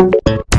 you